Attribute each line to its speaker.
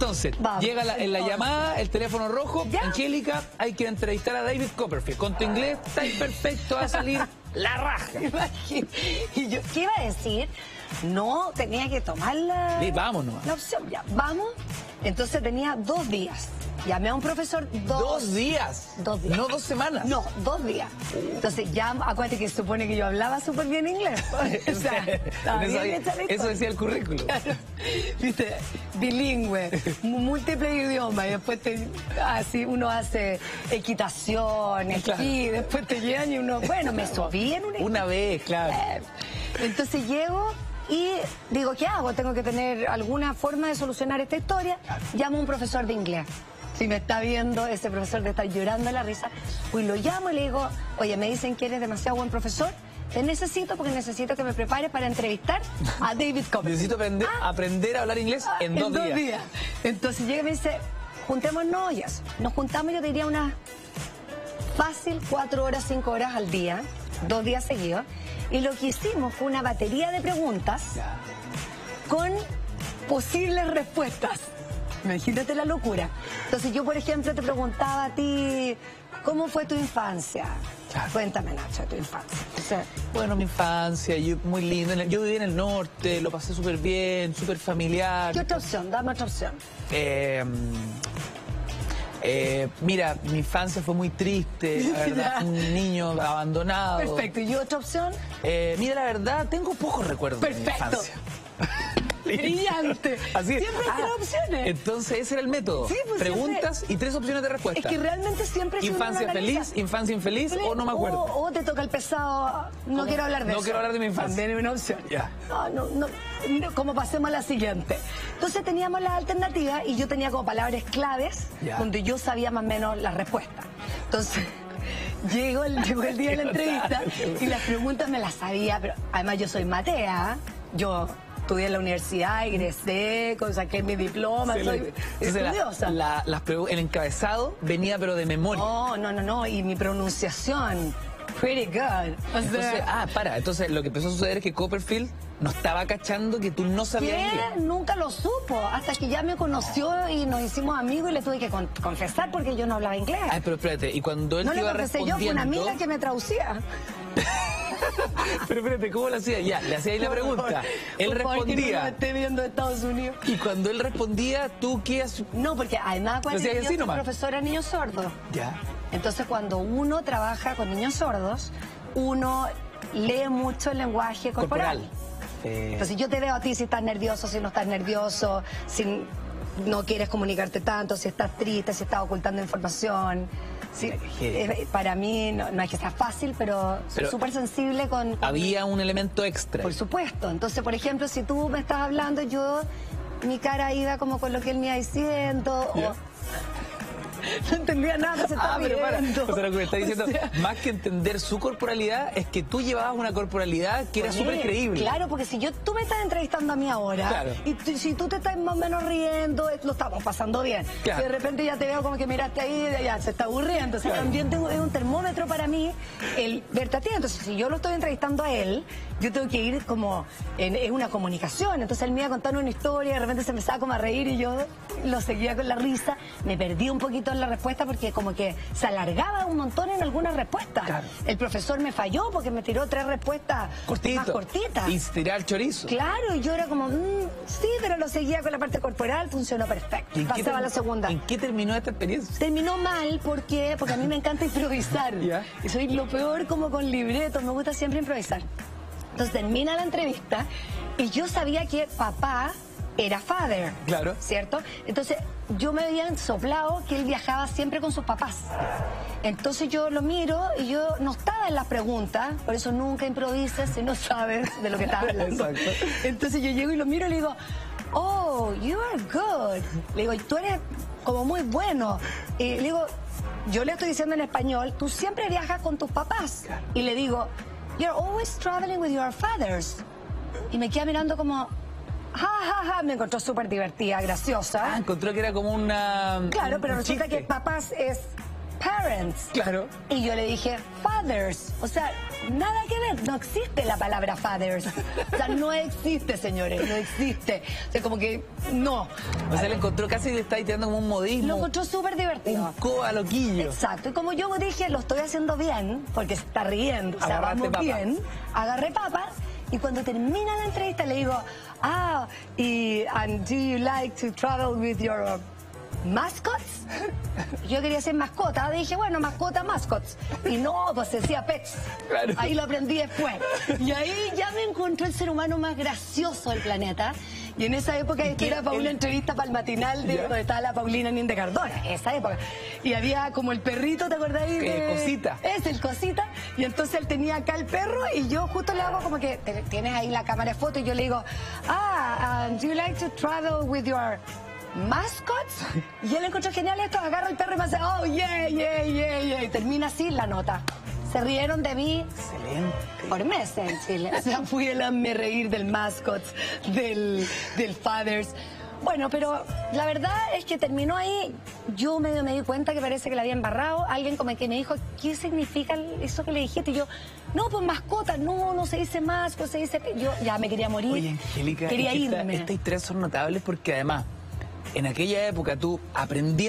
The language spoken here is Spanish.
Speaker 1: Entonces,
Speaker 2: Vamos.
Speaker 1: llega la- en la
Speaker 2: Entonces.
Speaker 1: llamada, el teléfono rojo,
Speaker 2: Ya.
Speaker 1: Angélica, hay que entrevistar a David Copperfield. Con tu inglés, está perfecto, va a salir la raja.
Speaker 2: Y yo, ¿qué iba a decir? No, tenía que tomar la,
Speaker 1: Sí, vamos nomás.
Speaker 2: la opción. Ya, vamos. Entonces tenía dos días. Llamé a un profesor dos,
Speaker 1: Dos días.
Speaker 2: Dos días.
Speaker 1: No dos semanas.
Speaker 2: No, dos días. Entonces ya, acuérdate que se supone que yo hablaba súper bien inglés. O sea,
Speaker 1: eso,
Speaker 2: bien
Speaker 1: eso decía el currículum.
Speaker 2: Claro. Viste, bilingüe, múltiple idioma, y después te, así uno hace equitación, esquí,
Speaker 1: Claro.
Speaker 2: después te llegan y uno, bueno, me subí en una
Speaker 1: Una vez, claro.
Speaker 2: eh, Entonces llego y digo, ¿qué hago? Tengo que tener alguna forma de solucionar esta historia. Llamo a un profesor de inglés. Si me está viendo, ese profesor de estar llorando de la risa, pues lo llamo y le digo, oye, me dicen que eres demasiado buen profesor. Te necesito porque necesito que me prepares para entrevistar a David Copperfield.
Speaker 1: Necesito aprender,
Speaker 2: Ah,
Speaker 1: aprender a hablar inglés en, dos, días.
Speaker 2: Entonces llega y me dice, juntémonos y eso. Nos juntamos, yo te diría unas fácil cuatro horas, cinco horas al día, dos días seguidos. Y lo que hicimos fue una batería de preguntas con posibles respuestas. Imagínate la locura. Entonces yo, por ejemplo, te preguntaba a ti, ¿cómo fue tu infancia?
Speaker 1: Claro.
Speaker 2: Cuéntame, Nacho, tu infancia. O sea,
Speaker 1: Bueno, mi infancia, yo, muy el- Yo viví en el norte, lo pasé súper bien, súper familiar.
Speaker 2: ¿Qué otra opción? Dame otra opción.
Speaker 1: Eh, eh, mira, mi infancia fue muy triste, la verdad. Un niño abandonado.
Speaker 2: Perfecto. ¿Y otra opción?
Speaker 1: Eh, mira, la verdad, tengo pocos recuerdos de mi
Speaker 2: Perfecto.
Speaker 1: infancia.
Speaker 2: Brillante.
Speaker 1: Así es.
Speaker 2: Siempre hay tres
Speaker 1: Ah,
Speaker 2: opciones.
Speaker 1: Entonces, ese era el método.
Speaker 2: Sí, pues,
Speaker 1: Preguntas y tres opciones de
Speaker 2: Es
Speaker 1: respuesta.
Speaker 2: que realmente siempre si
Speaker 1: Infancia
Speaker 2: analiza-
Speaker 1: feliz, infancia infeliz o no me acuerdo.
Speaker 2: O, o te toca el pesado, no
Speaker 1: ¿Cómo?
Speaker 2: quiero hablar de
Speaker 1: No
Speaker 2: eso.
Speaker 1: quiero hablar de mi infancia.
Speaker 2: También es una opción.
Speaker 1: Ya.
Speaker 2: No, no, no, no, como pasemos a la siguiente. Entonces teníamos las alternativas y yo tenía como palabras claves
Speaker 1: Ya.
Speaker 2: donde yo sabía más o menos la respuesta. Entonces... Llegó el, llegó el día de la entrevista y las preguntas me las sabía, pero además yo soy matea, yo estudié en la universidad, egresé, saqué mi diploma,
Speaker 1: Sí,
Speaker 2: soy
Speaker 1: la-
Speaker 2: estudiosa.
Speaker 1: la- el encabezado venía pero de memoria.
Speaker 2: No, no, no, no. Y mi pronunciación, pretty good. O
Speaker 1: Entonces,
Speaker 2: sea,
Speaker 1: ah, para. Entonces, lo que empezó a suceder es que Copperfield no estaba cachando que tú no sabías
Speaker 2: ¿qué? Nunca lo supo. Hasta que ya me conoció y nos hicimos amigos y le tuve que con- confesar porque yo no hablaba inglés.
Speaker 1: Ay, pero espérate, y cuando él
Speaker 2: no
Speaker 1: te
Speaker 2: le
Speaker 1: iba
Speaker 2: confesé yo, fue una amiga que me traducía.
Speaker 1: Pero espérate, ¿cómo lo hacía? Ya, le hacía ahí la pregunta. Él respondía.
Speaker 2: esté viendo Estados Unidos.
Speaker 1: Y cuando él respondía, tú qué hacías?
Speaker 2: No, porque además cuando yo soy profesora de niños sordos.
Speaker 1: Ya.
Speaker 2: Entonces, cuando uno trabaja con niños sordos, uno lee mucho el lenguaje corporal.
Speaker 1: Corporal. Eh,
Speaker 2: Entonces yo te veo a ti si estás nervioso, si no estás nervioso, si no quieres comunicarte tanto, si estás triste, si estás ocultando información. Sí, eh, para mí no, no es que sea fácil, pero,
Speaker 1: Pero-
Speaker 2: súper sensible con, con-
Speaker 1: había un elemento extra.
Speaker 2: Por supuesto. Entonces, por ejemplo, si tú me estás hablando, yo mi cara iba como con lo que él me iba diciendo. O... No entendía nada, se estaba
Speaker 1: Ah, pero para.
Speaker 2: riendo.
Speaker 1: O sea, lo que me está diciendo,
Speaker 2: O sea,
Speaker 1: más que entender su corporalidad, es que tú llevabas una corporalidad que era súper creíble.
Speaker 2: Claro, porque si yo tú me estás entrevistando a mí ahora
Speaker 1: Claro.
Speaker 2: y tú- si tú te estás más o menos riendo, lo estamos pasando bien.
Speaker 1: Claro.
Speaker 2: Si de repente ya te veo como que miraste ahí, ya se está aburriendo. O sea,
Speaker 1: Claro.
Speaker 2: también tengo- es un termómetro para mí el verte a ti. Entonces, si yo lo estoy entrevistando a él, yo tengo que ir como en, en una comunicación. Entonces él me iba contando una historia, de repente se me estaba como a reír y yo lo seguía con la risa. Me perdí un poquito en la respuesta porque como que se alargaba un montón en algunas respuestas.
Speaker 1: Claro.
Speaker 2: El profesor me falló porque me tiró tres respuestas
Speaker 1: Cortito.
Speaker 2: más cortitas.
Speaker 1: Y tirar chorizo.
Speaker 2: Claro, y yo era como, mm, sí, pero lo seguía con la parte corporal, funcionó perfecto.
Speaker 1: ¿Y en qué
Speaker 2: Pasaba a la segunda.
Speaker 1: ¿En qué terminó esta experiencia?
Speaker 2: Terminó mal porque, porque a mí me encanta improvisar.
Speaker 1: Ya.
Speaker 2: Y soy lo peor como con libretos, me gusta siempre improvisar. Entonces termina la entrevista y yo sabía que papá era father.
Speaker 1: Claro.
Speaker 2: ¿Cierto? Entonces yo me habían soplado que él viajaba siempre con sus papás. Entonces yo lo miro y yo no estaba en las preguntas, por eso nunca improvises si no sabes de lo que estás hablando.
Speaker 1: Exacto.
Speaker 2: Entonces yo llego y lo miro y le digo, oh, you are good. Le digo, tú eres como muy bueno. Y le digo, yo le estoy diciendo en español, tú siempre viajas con tus papás. Y le digo, you're always traveling with your fathers. Y me queda mirando como, ja, ja, ja. Me encontró súper divertida, graciosa.
Speaker 1: Ah, encontró que era como una.
Speaker 2: Claro, pero
Speaker 1: un
Speaker 2: resulta
Speaker 1: chiste.
Speaker 2: que papás es parents.
Speaker 1: Claro.
Speaker 2: Y yo le dije, fathers. O sea, nada que ver, no existe la palabra fathers. O sea, no existe, señores, no existe. O sea, como que no.
Speaker 1: O sea, le encontró casi le está tirando como un modismo.
Speaker 2: Lo encontró súper divertido.
Speaker 1: Un coa loquillo.
Speaker 2: Exacto, y como yo dije, lo estoy haciendo bien, porque se está riendo, o sea,
Speaker 1: Agarraste
Speaker 2: vamos
Speaker 1: papas.
Speaker 2: bien, agarré papas, y cuando termina la entrevista le digo, ah, y and do you like to travel with your mascots? Yo quería ser mascota, dije, bueno, mascota, mascots. Y no, pues decía pets.
Speaker 1: Claro.
Speaker 2: Ahí lo aprendí después. Y ahí ya me encontró el ser humano más gracioso del planeta. Y en esa época esto era para una
Speaker 1: El-
Speaker 2: entrevista para el matinal de
Speaker 1: ¿Ya?
Speaker 2: donde estaba la Paulina Ninde Cardona, esa época. Y había como el perrito, ¿te acordáis? De-
Speaker 1: Cosita.
Speaker 2: Es el cosita. Y entonces él tenía acá el perro y yo justo le hago como que tienes ahí la cámara de foto y yo le digo, ah, um, do you like to travel with your mascots? Y él encontró genial esto, agarra el perro y me hace, oh, yeah, yeah, yeah, yeah. Y termina así la nota. Se rieron de mí
Speaker 1: Excelente.
Speaker 2: por meses en Chile. O sea, fui el hazme reír del mascot, del, del fathers. Bueno, pero la verdad es que terminó ahí. Yo medio me di cuenta que parece que la había embarrado. Alguien como que me dijo, ¿qué significa eso que le dijiste? Y yo, no, pues mascota, no, no se dice mascot, se dice... pe-". Yo ya me quería morir.
Speaker 1: Oye, Angélica,
Speaker 2: quería
Speaker 1: que esta-
Speaker 2: irme.
Speaker 1: estas historias son notables porque además, en aquella época tú aprendiendo